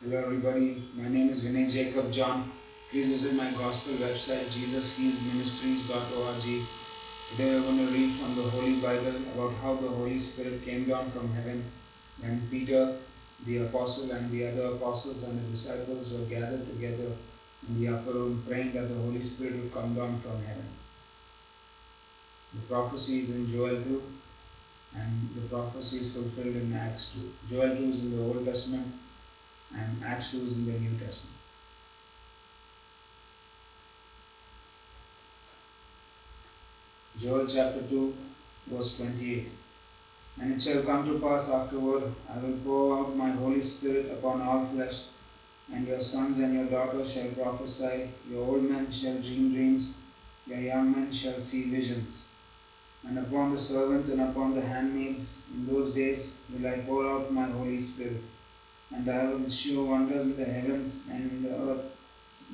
Hello everybody, my name is Vinay Jacob John. Please visit my gospel website jesushealsministries.org. Today we're going to read from the Holy Bible about how the Holy Spirit came down from heaven when Peter, the apostle, and the other apostles and the disciples were gathered together in the upper room praying that the Holy Spirit would come down from heaven. The prophecy is in Joel 2 and the prophecy is fulfilled in Acts 2. Joel 2 is in the Old Testament and Acts 2 is in the New Testament. Joel chapter 2, verse 28. And it shall come to pass afterward, I will pour out my Holy Spirit upon all flesh, and your sons and your daughters shall prophesy, your old men shall dream dreams, your young men shall see visions. And upon the servants and upon the handmaids in those days will I pour out my Holy Spirit. And I will show wonders in the heavens and in the earth,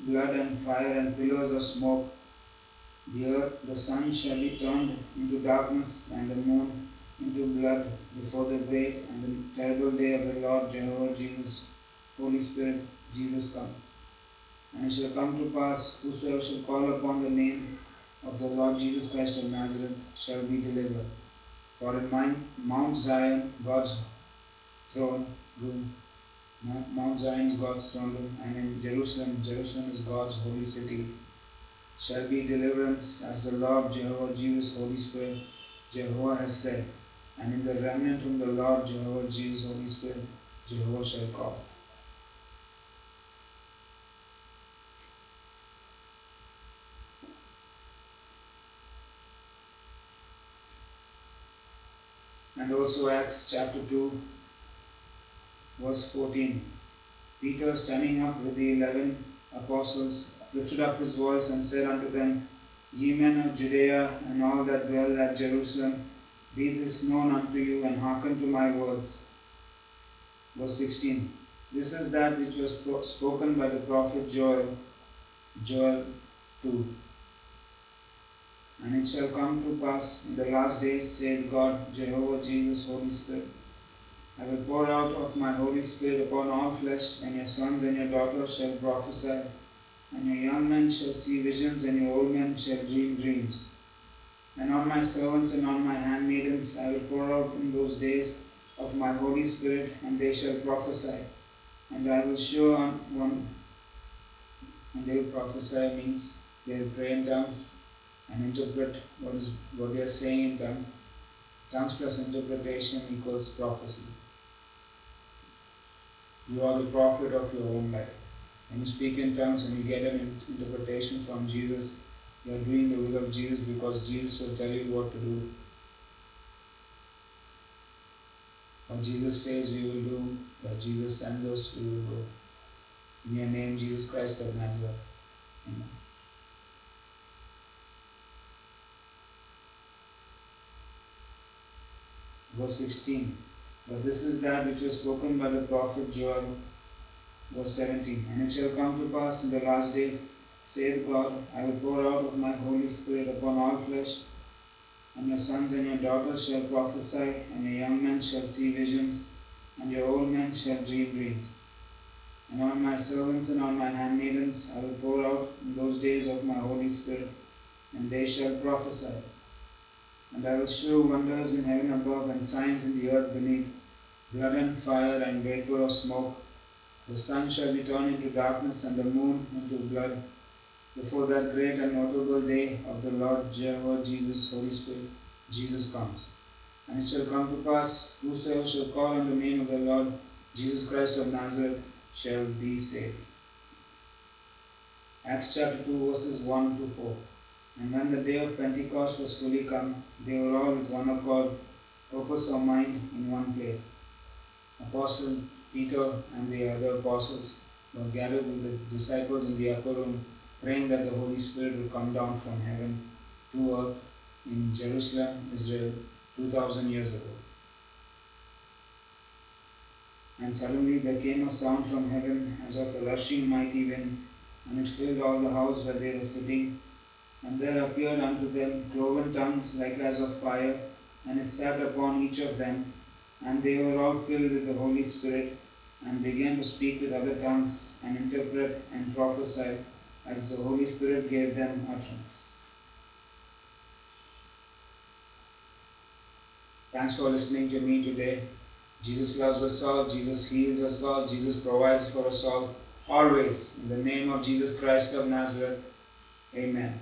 blood and fire and pillars of smoke. The earth, the sun shall be turned into darkness and the moon into blood before the great and the terrible day of the Lord Jehovah Jesus, Holy Spirit, Jesus come. And it shall come to pass, whosoever shall call upon the name of the Lord Jesus Christ of Nazareth shall be delivered. For in Mount Zion, God's throne room, Mount Zion is God's throne and in Jerusalem, Jerusalem is God's holy city, shall be deliverance, as the Lord Jehovah Jesus, Holy Spirit, Jehovah has said. And in the remnant whom the Lord Jehovah Jesus, Holy Spirit, Jehovah shall call. and also Acts chapter 2, verse 14. Peter, standing up with the eleven apostles, lifted up his voice and said unto them, Ye men of Judea and all that dwell at Jerusalem, be this known unto you, and hearken to my words. Verse 16. This is that which was spoken by the prophet Joel, Joel 2. And it shall come to pass in the last days, saith God, Jehovah Jesus, Holy Spirit, I will pour out of my Holy Spirit upon all flesh, and your sons and your daughters shall prophesy, and your young men shall see visions, and your old men shall dream dreams. And on my servants and on my handmaidens I will pour out in those days of my Holy Spirit, and they shall prophesy. And I will show on one, and they will prophesy means they will pray in tongues and interpret what is what they are saying in tongues. Plus interpretation equals prophecy. You are the prophet of your own life. When you speak in tongues and you get an interpretation from Jesus, you are doing the will of Jesus because Jesus will tell you what to do. What Jesus says we will do, what Jesus sends us, we will do. In your name, Jesus Christ of Nazareth. Amen. Verse 16. But this is that which was spoken by the prophet Joel, verse 17. And it shall come to pass in the last days, saith God, I will pour out of my Holy Spirit upon all flesh, and your sons and your daughters shall prophesy, and your young men shall see visions, and your old men shall dream dreams. And on my servants and on my handmaidens I will pour out in those days of my Holy Spirit, and they shall prophesy. And I will show wonders in heaven above and signs in the earth beneath, blood and fire and vapor of smoke. The sun shall be turned into darkness and the moon into blood before that great and notable day of the Lord Jehovah Jesus, Holy Spirit, Jesus comes. And it shall come to pass, whosoever shall call on the name of the Lord Jesus Christ of Nazareth shall be saved. Acts chapter 2, verses 1 to 4. And when the day of Pentecost was fully come, they were all with one accord, purpose of mind in one place. Apostle Peter and the other apostles were gathered with the disciples in the upper room, praying that the Holy Spirit would come down from heaven to earth in Jerusalem, Israel, 2000 years ago. And suddenly there came a sound from heaven as of a rushing mighty wind, and it filled all the house where they were sitting. And there appeared unto them cloven tongues like as of fire, and it sat upon each of them. And they were all filled with the Holy Spirit, and began to speak with other tongues and interpret and prophesy as the Holy Spirit gave them utterance. Thanks for listening to me today. Jesus loves us all, Jesus heals us all, Jesus provides for us all, always. In the name of Jesus Christ of Nazareth, Amen.